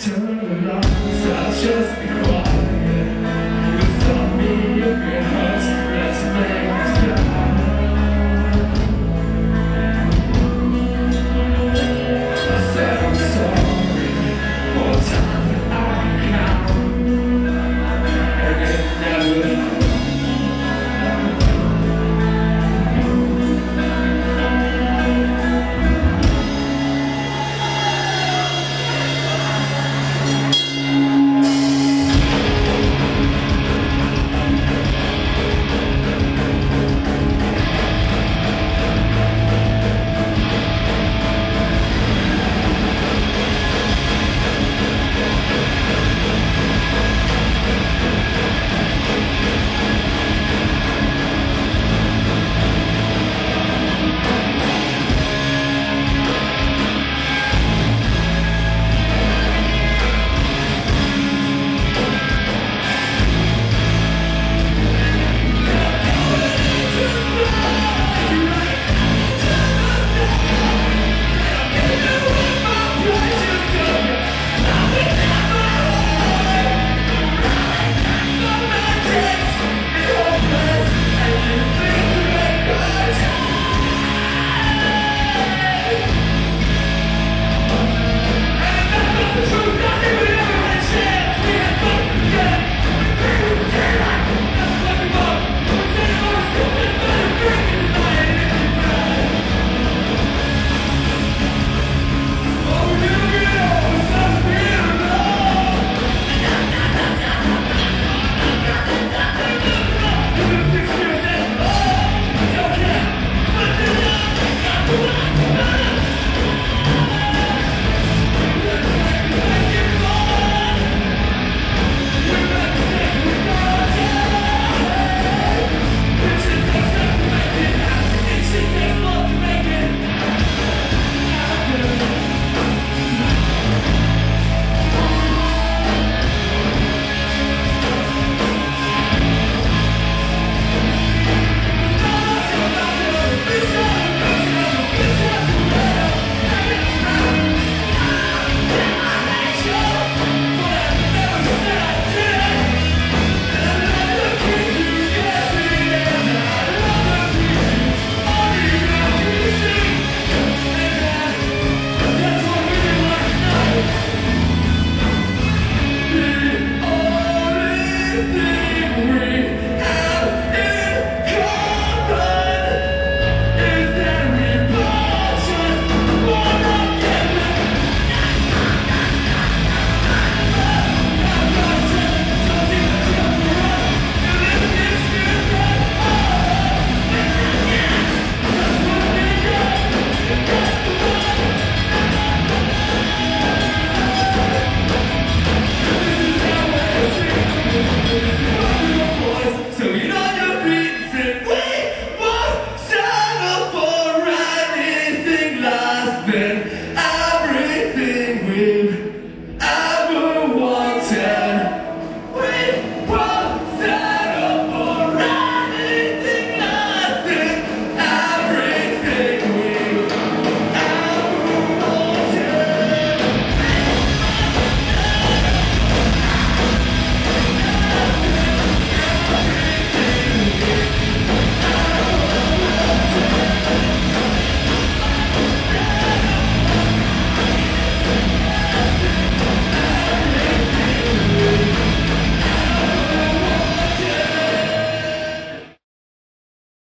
Turn the lights out just before